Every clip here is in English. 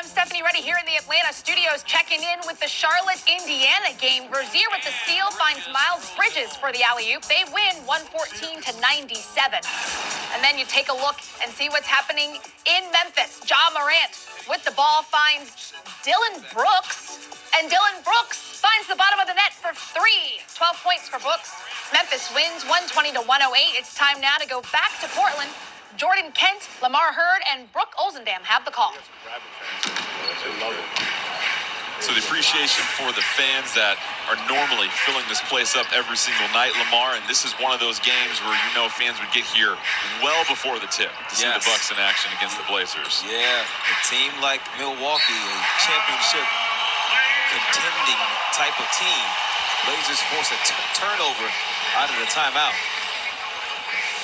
I'm Stephanie Ready here in the Atlanta studios, checking in with the Charlotte, Indiana game. Rozier with the steal finds Miles Bridges for the alley oop. They win 114 to 97. And then you take a look and see what's happening in Memphis. Ja Morant with the ball finds Dillon Brooks, and Dillon Brooks finds the bottom of the net for three. 12 points for Brooks. Memphis wins 120 to 108. It's time now to go back to Portland. Jordan Kent, Lamar Hurd, and Brooke Olzendam have the call. So the appreciation for the fans that are normally filling this place up every single night, Lamar, and this is one of those games where you know fans would get here well before the tip to see the Bucks in action against the Blazers. Yeah, a team like Milwaukee, a championship contending type of team. Blazers force a t- turnover out of the timeout.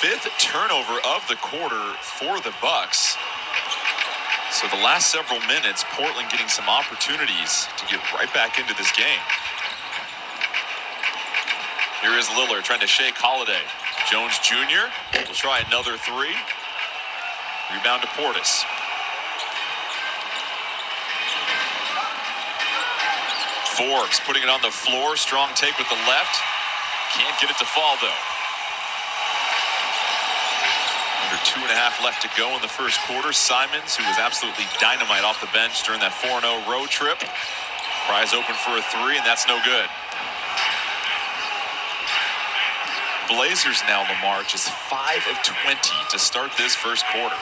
Fifth turnover of the quarter for the Bucks. So the last several minutes, Portland getting some opportunities to get right back into this game. Here is Lillard trying to shake Holiday. Jones Jr. will try another three. Rebound to Portis. Forbes putting it on the floor. Strong take with the left. Can't get it to fall though. Under two and a half left to go in the first quarter. Simons, who was absolutely dynamite off the bench during that 4 0 road trip. Prize open for a three, and that's no good. Blazers now, Lamar, just 5 of 20 to start this first quarter.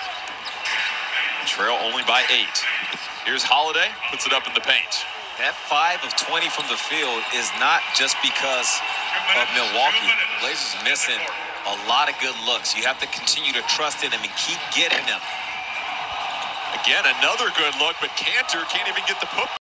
Trail only by eight. Here's Holiday, puts it up in the paint. That 5 of 20 from the field is not just because of Milwaukee. Blazers missing a lot of good looks. You have to continue to trust in them and keep getting them. Again, another good look, but Kanter can't even get the put